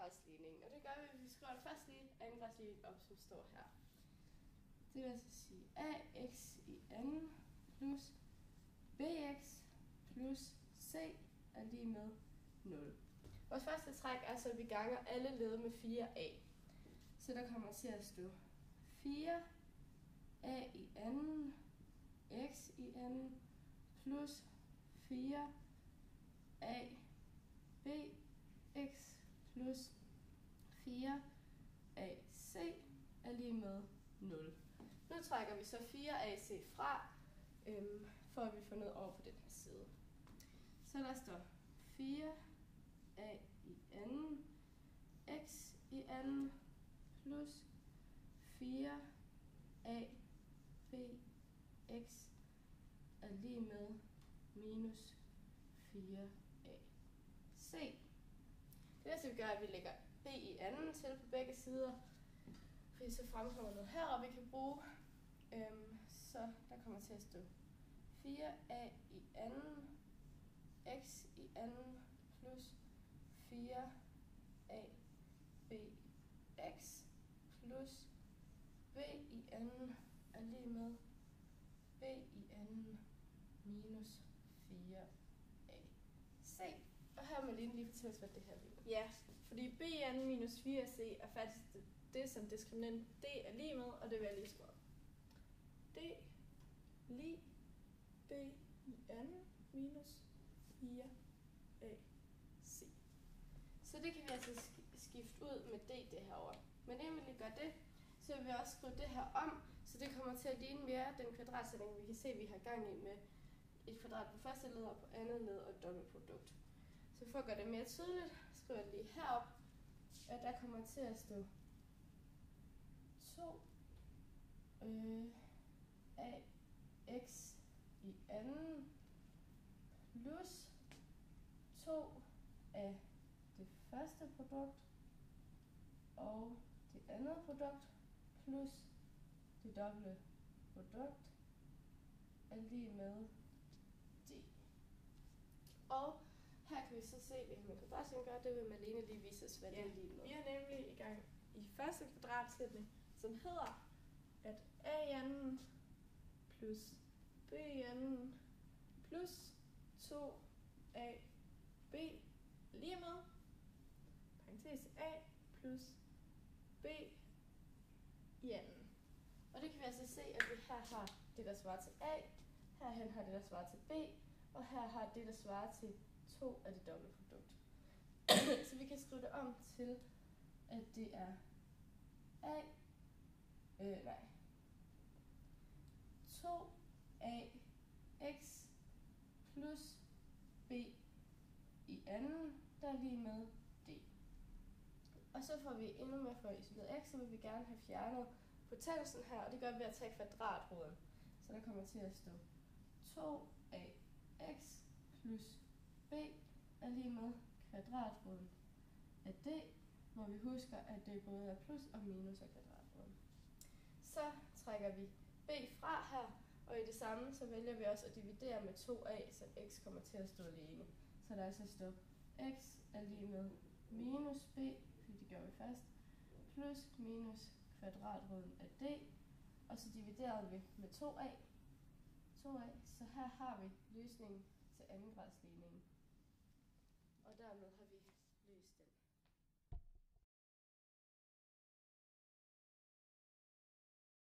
andengradsligningen. Og det gør vi, at vi skriver det først lige andengradsligningen op, som står her. Det vil altså sige ax i anden plus bx plus c er lige med 0. Vores første træk er så, at vi ganger alle led med 4a. Så der kommer til at stå 4a i anden, x i anden, plus 4a bx plus 4ac er lige med 0. Nu trækker vi så 4ac fra, øhm, for at vi får noget over på den her side. Så der står 4a i anden, x i anden, plus 4a er lige med minus 4a c. Det næste vi gør, at vi lægger b i anden til på begge sider, fordi så fremkommer noget her, og vi kan bruge, øhm, så der kommer til at stå 4a i anden, x i anden, plus 4a plus b i anden er lige med b i anden minus 4ac. Og her må Line lige fortælle os, hvad det her vil. Ja, fordi b minus 4c er faktisk det, det som diskriminant d er lige med, og det vil jeg lige skrive. d lige b i anden minus 4a c. Så det kan vi altså skifte ud med d det her over. Men inden vi lige gør det, så vil vi også skrive det her om, så det kommer til at ligne mere den kvadratsætning, vi kan se, vi har gang i med et kvadrat på første led og på andet led og et dobbeltprodukt. Så for at gøre det mere tydeligt, skriver jeg lige herop, at der kommer til at stå 2 øh, ax i anden plus 2 af det første produkt og det andet produkt plus det dobbelte produkt er lige med d. Og her kan vi så se, hvad man kvadratsen gør. Det vil Malene lige vise os, hvad Ja, det er lige med. Vi er nemlig i gang i første kvadratsætning, som hedder, at a i anden plus b i anden plus 2a b lige med parentes a plus b i anden. Og det kan vi altså se, at vi her har det, der svarer til A, herhen har det, der svarer til B, og her har det, der svarer til to af det dobbelte produkt. så vi kan skrive det om til, at det er A, øh, nej, 2A x plus B i anden, der er lige med D. Og så får vi endnu mere for isoleret x, så vil vi gerne have fjernet potensen her, og det gør vi ved at tage kvadratroden. Så der kommer til at stå 2ax plus b er lige med kvadratroden af d, hvor vi husker, at det både er plus og minus af kvadratroden. Så trækker vi b fra her, og i det samme, så vælger vi også at dividere med 2a, så x kommer til at stå alene. Så der er så stå x er lige med minus b, fordi det gør vi først, plus minus kvadratroden af d, og så dividerede vi med 2a. 2a, så her har vi løsningen til andengradsligningen. Og